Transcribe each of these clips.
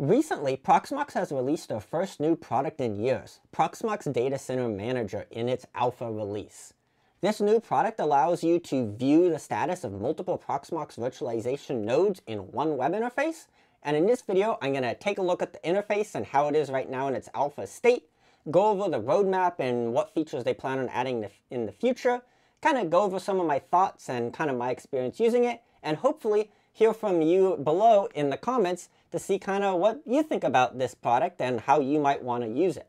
Recently, Proxmox has released their first new product in years, Proxmox Data Center Manager in its alpha release. This new product allows you to view the status of multiple Proxmox virtualization nodes in one web interface, and in this video, I'm going to take a look at the interface and how it is right now in its alpha state, go over the roadmap and what features they plan on adding in the future, kind of go over some of my thoughts and kind of my experience using it, and hopefully hear from you below in the comments to see kind of what you think about this product and how you might want to use it.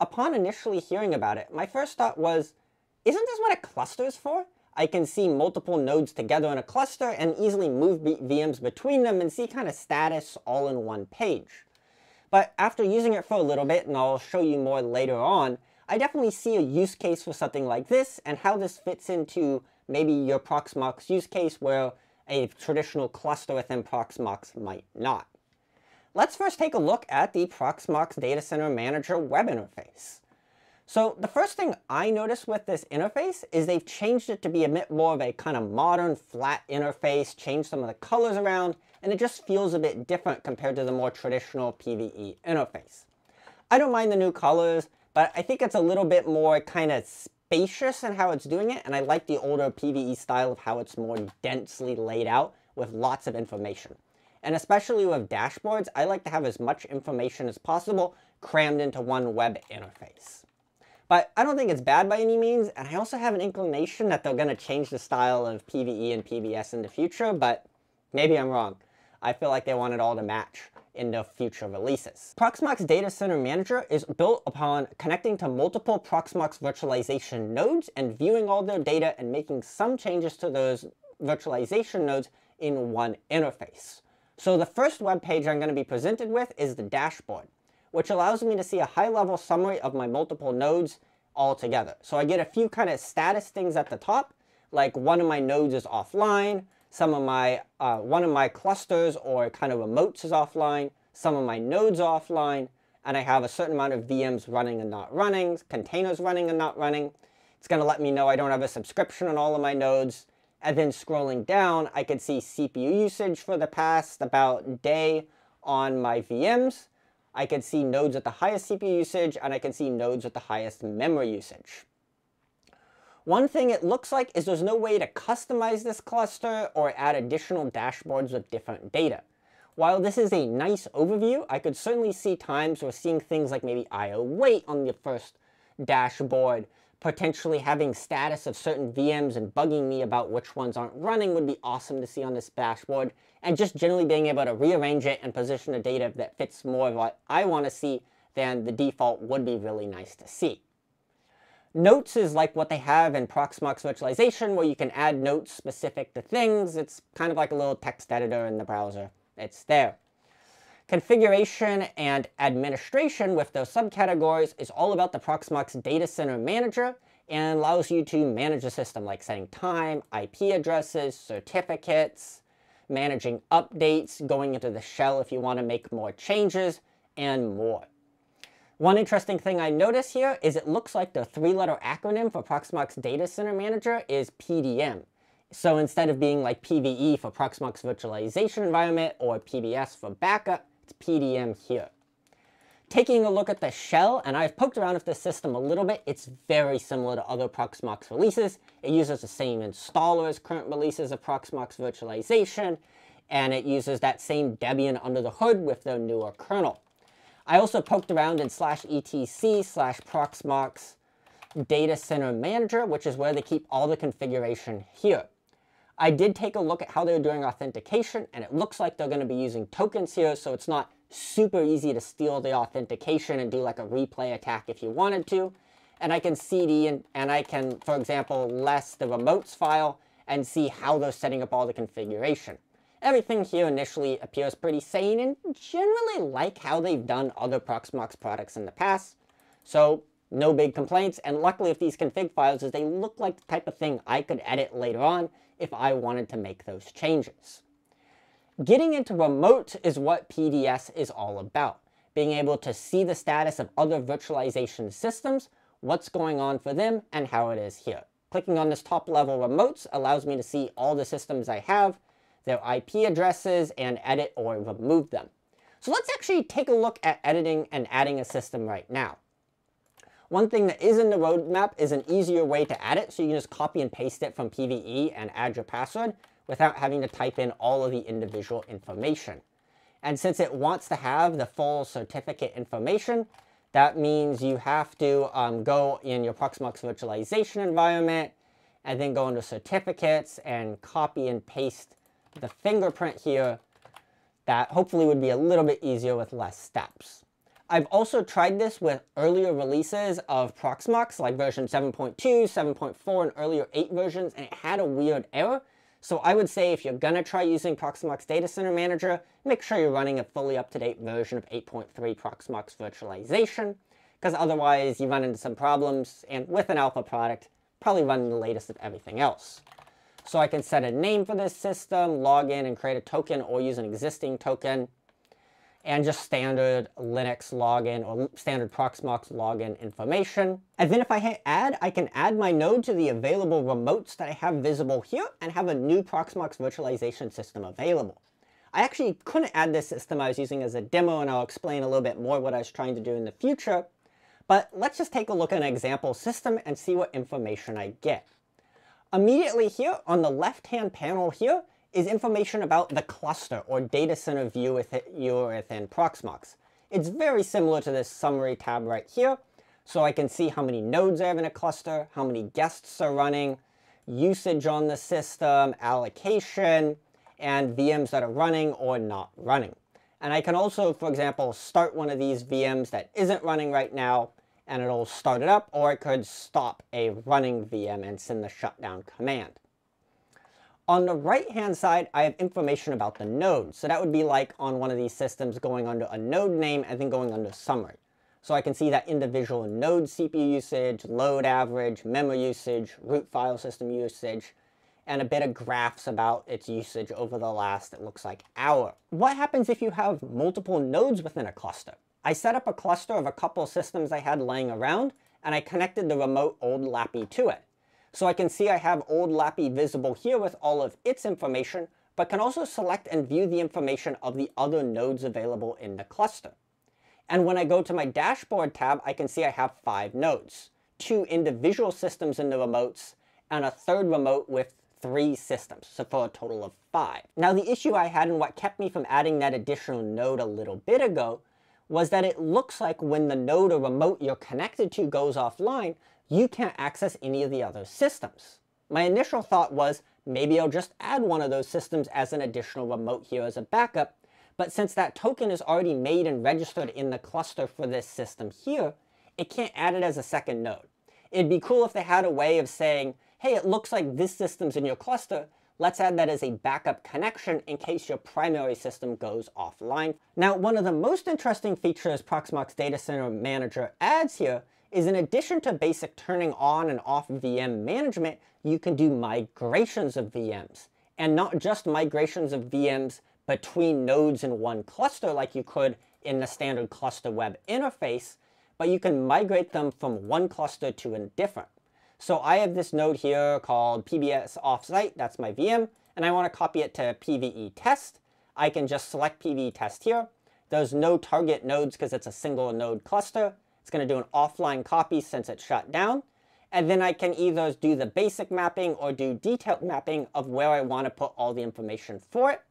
Upon initially hearing about it, my first thought was, isn't this what a cluster is for? I can see multiple nodes together in a cluster and easily move VMs between them and see kind of status all in one page. But after using it for a little bit, and I'll show you more later on, I definitely see a use case for something like this and how this fits into maybe your Proxmox use case where a traditional cluster within Proxmox might not. Let's first take a look at the Proxmox Data Center Manager web interface. So the first thing I noticed with this interface is they've changed it to be a bit more of a kind of modern flat interface, changed some of the colors around, and it just feels a bit different compared to the more traditional PVE interface. I don't mind the new colors, but I think it's a little bit more kind of spacious in how it's doing it, and I like the older PVE style of how it's more densely laid out with lots of information. And especially with dashboards, I like to have as much information as possible crammed into one web interface. But I don't think it's bad by any means, and I also have an inclination that they're going to change the style of PVE and PBS in the future, but maybe I'm wrong. I feel like they want it all to match in the future releases. Proxmox Data Center Manager is built upon connecting to multiple Proxmox virtualization nodes and viewing all their data and making some changes to those virtualization nodes in one interface. So the first web page I'm going to be presented with is the dashboard, which allows me to see a high-level summary of my multiple nodes all together. So I get a few kind of status things at the top, like one of my nodes is offline, some of my, uh, one of my clusters or kind of remotes is offline, some of my nodes are offline, and I have a certain amount of VMs running and not running, containers running and not running. It's going to let me know I don't have a subscription on all of my nodes. And then scrolling down, I can see CPU usage for the past about day on my VMs. I can see nodes at the highest CPU usage, and I can see nodes at the highest memory usage. One thing it looks like is there's no way to customize this cluster or add additional dashboards with different data. While this is a nice overview, I could certainly see times where seeing things like maybe IO wait on the first dashboard, potentially having status of certain VMs and bugging me about which ones aren't running would be awesome to see on this dashboard, and just generally being able to rearrange it and position the data that fits more of what I want to see than the default would be really nice to see. Notes is like what they have in Proxmox virtualization, where you can add notes specific to things. It's kind of like a little text editor in the browser. It's there. Configuration and administration with those subcategories is all about the Proxmox Data Center Manager and allows you to manage the system like setting time, IP addresses, certificates, managing updates, going into the shell if you want to make more changes, and more. One interesting thing I notice here is it looks like the three-letter acronym for Proxmox Data Center Manager is PDM. So instead of being like PVE for Proxmox Virtualization Environment or PBS for backup, it's PDM here. Taking a look at the shell, and I've poked around with the system a little bit, it's very similar to other Proxmox releases. It uses the same installer as current releases of Proxmox Virtualization, and it uses that same Debian under the hood with the newer kernel. I also poked around in slash etc slash proxmox data center manager, which is where they keep all the configuration here. I did take a look at how they're doing authentication, and it looks like they're going to be using tokens here, so it's not super easy to steal the authentication and do like a replay attack if you wanted to. And I can CD and, and I can, for example, less the remotes file and see how they're setting up all the configuration. Everything here initially appears pretty sane and generally like how they've done other Proxmox products in the past. So no big complaints, and luckily with these config files is they look like the type of thing I could edit later on if I wanted to make those changes. Getting into remote is what PDS is all about. Being able to see the status of other virtualization systems, what's going on for them, and how it is here. Clicking on this top level remotes allows me to see all the systems I have, their IP addresses and edit or remove them. So let's actually take a look at editing and adding a system right now. One thing that is in the roadmap is an easier way to add it, so you can just copy and paste it from PVE and add your password without having to type in all of the individual information. And since it wants to have the full certificate information, that means you have to um, go in your Proxmox virtualization environment and then go into certificates and copy and paste the fingerprint here that hopefully would be a little bit easier with less steps. I've also tried this with earlier releases of Proxmox, like version 7.2, 7.4, and earlier 8 versions, and it had a weird error. So I would say if you're gonna try using Proxmox Data Center Manager, make sure you're running a fully up-to-date version of 8.3 Proxmox Virtualization, because otherwise you run into some problems, and with an alpha product, probably running the latest of everything else. So I can set a name for this system, log in and create a token, or use an existing token and just standard Linux login or standard Proxmox login information. And then if I hit add, I can add my node to the available remotes that I have visible here and have a new Proxmox virtualization system available. I actually couldn't add this system I was using as a demo and I'll explain a little bit more what I was trying to do in the future. But let's just take a look at an example system and see what information I get. Immediately here on the left-hand panel here, is information about the cluster or data center view within, Proxmox. It's very similar to this summary tab right here. So I can see how many nodes I have in a cluster, how many guests are running, usage on the system, allocation, and VMs that are running or not running. And I can also, for example, start one of these VMs that isn't running right now, and it'll start it up, or it could stop a running VM and send the shutdown command. On the right-hand side, I have information about the node. So that would be like on one of these systems going under a node name and then going under summary. So I can see that individual node CPU usage, load average, memory usage, root file system usage, and a bit of graphs about its usage over the last, it looks like, hour. What happens if you have multiple nodes within a cluster? I set up a cluster of a couple systems I had laying around, and I connected the remote old Lappy to it. So I can see I have old Lappy visible here with all of its information, but can also select and view the information of the other nodes available in the cluster. And when I go to my dashboard tab, I can see I have five nodes, two individual systems in the remotes, and a third remote with three systems, so for a total of five. Now the issue I had and what kept me from adding that additional node a little bit ago was that it looks like when the node or remote you're connected to goes offline, you can't access any of the other systems. My initial thought was maybe I'll just add one of those systems as an additional remote here as a backup, but since that token is already made and registered in the cluster for this system here, it can't add it as a second node. It'd be cool if they had a way of saying, hey, it looks like this system's in your cluster, let's add that as a backup connection in case your primary system goes offline. Now, one of the most interesting features Proxmox Data Center Manager adds here is in addition to basic turning on and off VM management, you can do migrations of VMs. And not just migrations of VMs between nodes in one cluster like you could in the standard cluster web interface, but you can migrate them from one cluster to a different. So I have this node here called PBS offsite, that's my VM, and I want to copy it to PVE test. I can just select PVE test here. There's no target nodes because it's a single node cluster. It's going to do an offline copy since it's shut down. And then I can either do the basic mapping or do detailed mapping of where I want to put all the information for it.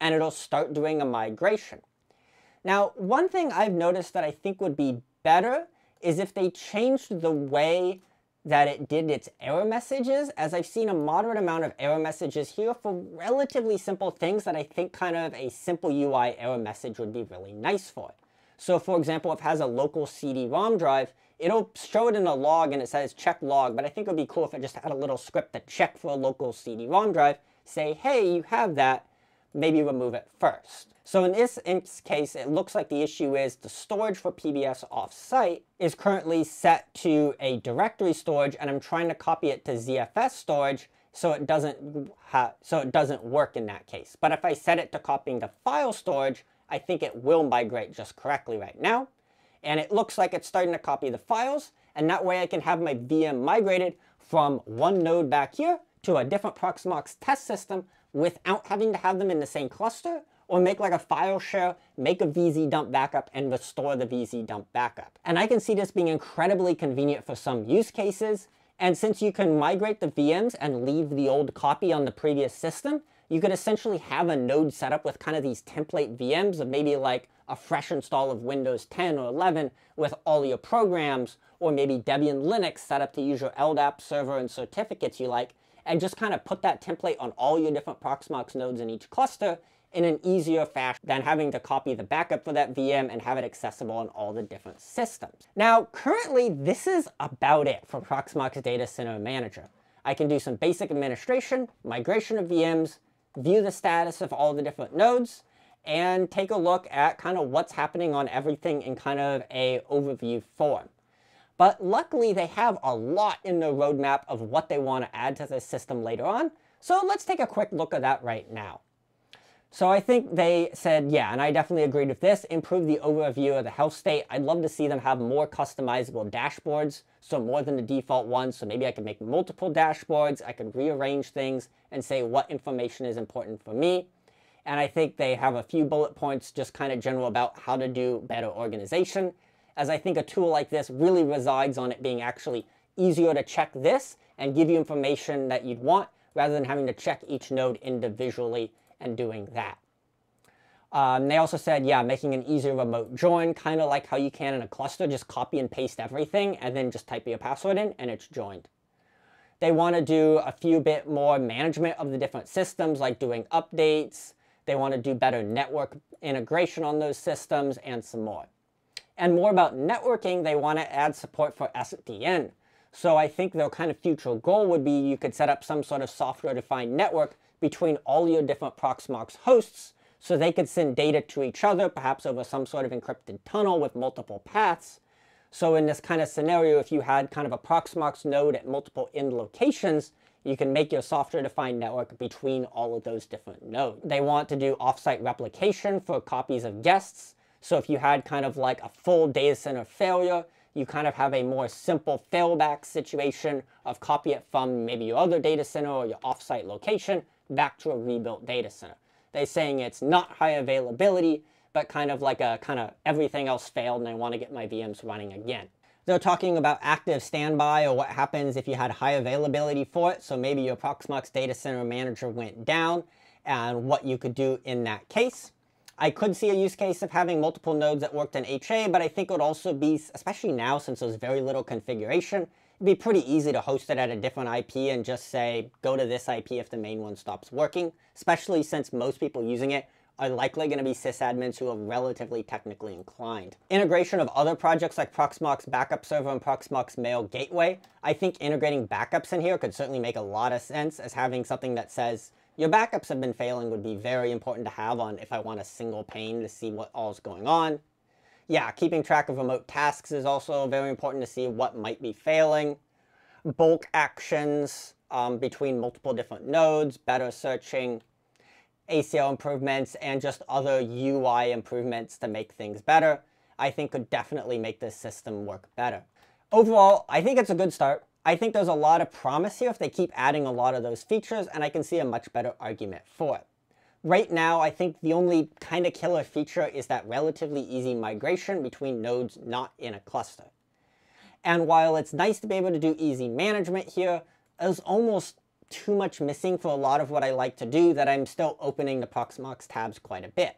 And it'll start doing a migration. Now, one thing I've noticed that I think would be better is if they changed the way that it did its error messages, as I've seen a moderate amount of error messages here for relatively simple things that I think kind of a simple UI error message would be really nice for. So for example, if it has a local CD-ROM drive, it'll show it in a log and it says check log, but I think it would be cool if it just had a little script to check for a local CD-ROM drive, say, hey, you have that, maybe remove it first. So in this case, it looks like the issue is the storage for PBS offsite is currently set to a directory storage and I'm trying to copy it to ZFS storage so it doesn't so it doesn't work in that case. But if I set it to copying to file storage, I think it will migrate just correctly right now. And it looks like it's starting to copy the files, and that way I can have my VM migrated from one node back here to a different Proxmox test system without having to have them in the same cluster or make like a file share, make a VZ dump backup, and restore the VZ dump backup. And I can see this being incredibly convenient for some use cases, and since you can migrate the VMs and leave the old copy on the previous system, you could essentially have a node set up with kind of these template VMs of maybe like a fresh install of Windows 10 or 11 with all your programs, or maybe Debian Linux set up to use your LDAP server and certificates you like, and just kind of put that template on all your different Proxmox nodes in each cluster in an easier fashion than having to copy the backup for that VM and have it accessible on all the different systems. Now, currently, this is about it for Proxmox Data Center Manager. I can do some basic administration, migration of VMs, view the status of all the different nodes, and take a look at kind of what's happening on everything in kind of a overview form. But luckily, they have a lot in the roadmap of what they want to add to the system later on. So let's take a quick look at that right now. So I think they said, yeah, and I definitely agreed with this, improve the overview of the health state. I'd love to see them have more customizable dashboards, so more than the default ones. So maybe I could make multiple dashboards. I could rearrange things and say what information is important for me. And I think they have a few bullet points just kind of general about how to do better organization, as I think a tool like this really resides on it being actually easier to check this and give you information that you'd want rather than having to check each node individually and doing that. Um, they also said, yeah, making an easier remote join, kind of like how you can in a cluster, just copy and paste everything and then just type your password in and it's joined. They want to do a few bit more management of the different systems, like doing updates. They want to do better network integration on those systems and some more. And more about networking, they want to add support for SDN. So I think their kind of future goal would be you could set up some sort of software-defined network between all your different Proxmox hosts so they could send data to each other, perhaps over some sort of encrypted tunnel with multiple paths. So in this kind of scenario, if you had kind of a Proxmox node at multiple end locations, you can make your software-defined network between all of those different nodes. They want to do offsite replication for copies of guests. So if you had kind of like a full data center failure, you kind of have a more simple failback situation of copy it from maybe your other data center or your offsite location back to a rebuilt data center. They're saying it's not high availability, but kind of like a kind of everything else failed and I want to get my VMs running again. They're talking about active standby or what happens if you had high availability for it. So maybe your Proxmox data center manager went down and what you could do in that case. I could see a use case of having multiple nodes that worked in HA, but I think it would also be, especially now since there's very little configuration, it'd be pretty easy to host it at a different IP and just say, go to this IP if the main one stops working, especially since most people using it are likely going to be sysadmins who are relatively technically inclined. Integration of other projects like Proxmox Backup Server and Proxmox Mail Gateway. I think integrating backups in here could certainly make a lot of sense as having something that says your backups have been failing would be very important to have on if I want a single pane to see what all's going on yeah, keeping track of remote tasks is also very important to see what might be failing. Bulk actions um, between multiple different nodes, better searching, ACL improvements, and just other UI improvements to make things better, I think could definitely make this system work better. Overall, I think it's a good start. I think there's a lot of promise here if they keep adding a lot of those features, and I can see a much better argument for it. Right now, I think the only kind of killer feature is that relatively easy migration between nodes not in a cluster. And while it's nice to be able to do easy management here, there's almost too much missing for a lot of what I like to do that I'm still opening the Proxmox tabs quite a bit.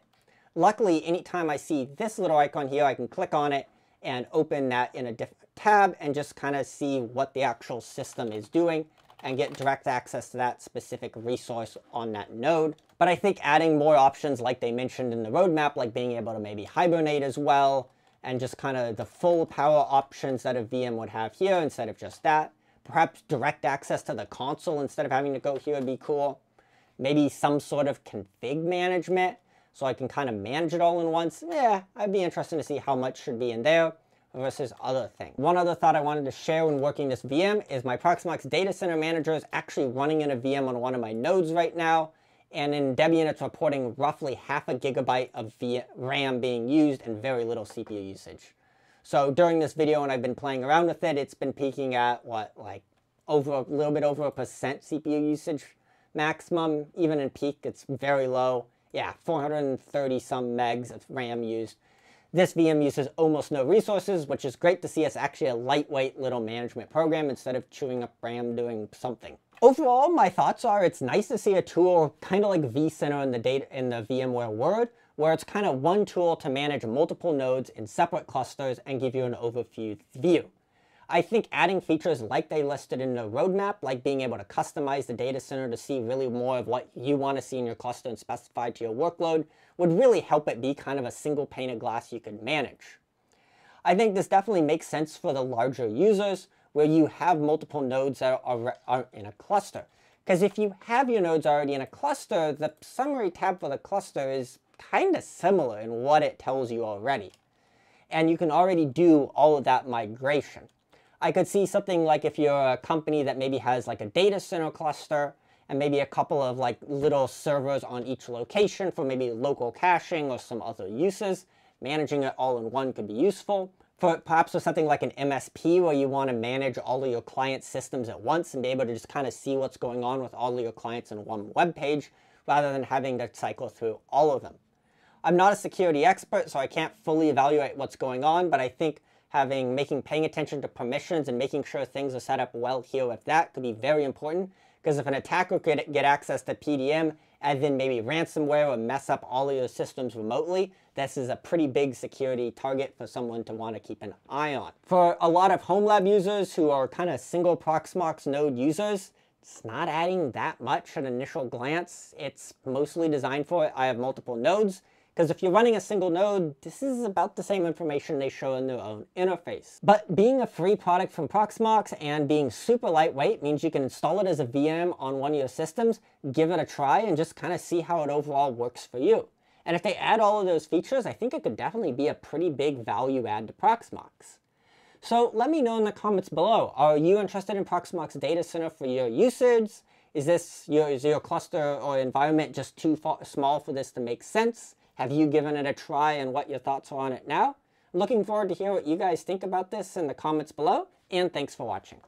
Luckily, anytime I see this little icon here, I can click on it and open that in a different tab and just kind of see what the actual system is doing and get direct access to that specific resource on that node. But I think adding more options like they mentioned in the roadmap, like being able to maybe hibernate as well, and just kind of the full power options that a VM would have here instead of just that. Perhaps direct access to the console instead of having to go here would be cool. Maybe some sort of config management so I can kind of manage it all in once. Yeah, I'd be interested to see how much should be in there versus other things. One other thought I wanted to share when working this VM is my Proxmox Data Center Manager is actually running in a VM on one of my nodes right now. And in Debian, it's reporting roughly half a gigabyte of RAM being used and very little CPU usage. So during this video, when I've been playing around with it, it's been peaking at what, like over a little bit over a percent CPU usage maximum. Even in peak, it's very low. Yeah, 430 some megs of RAM used. This VM uses almost no resources, which is great to see it's actually a lightweight little management program instead of chewing up RAM doing something. Overall, my thoughts are it's nice to see a tool kind of like vCenter in the data in the VMware Word, where it's kind of one tool to manage multiple nodes in separate clusters and give you an overview view. I think adding features like they listed in the roadmap, like being able to customize the data center to see really more of what you want to see in your cluster and specify to your workload, would really help it be kind of a single pane of glass you could manage. I think this definitely makes sense for the larger users where you have multiple nodes that are, are in a cluster. Because if you have your nodes already in a cluster, the summary tab for the cluster is kind of similar in what it tells you already. And you can already do all of that migration. I could see something like if you're a company that maybe has like a data center cluster and maybe a couple of like little servers on each location for maybe local caching or some other uses. Managing it all in one could be useful. For perhaps for something like an MSP where you want to manage all of your client systems at once and be able to just kind of see what's going on with all of your clients in one web page rather than having to cycle through all of them. I'm not a security expert, so I can't fully evaluate what's going on, but I think having making paying attention to permissions and making sure things are set up well here with that could be very important because if an attacker could get access to PDM and then maybe ransomware or mess up all of your systems remotely, this is a pretty big security target for someone to want to keep an eye on. For a lot of home lab users who are kind of single Proxmox node users, it's not adding that much at an initial glance. It's mostly designed for it. I have multiple nodes. Because if you're running a single node, this is about the same information they show in their own interface. But being a free product from Proxmox and being super lightweight means you can install it as a VM on one of your systems, give it a try, and just kind of see how it overall works for you. And if they add all of those features, I think it could definitely be a pretty big value add to Proxmox. So let me know in the comments below. Are you interested in Proxmox Data Center for your usage? Is this your, is your cluster or environment just too small for this to make sense? Have you given it a try and what your thoughts are on it now? I'm looking forward to hear what you guys think about this in the comments below, and thanks for watching.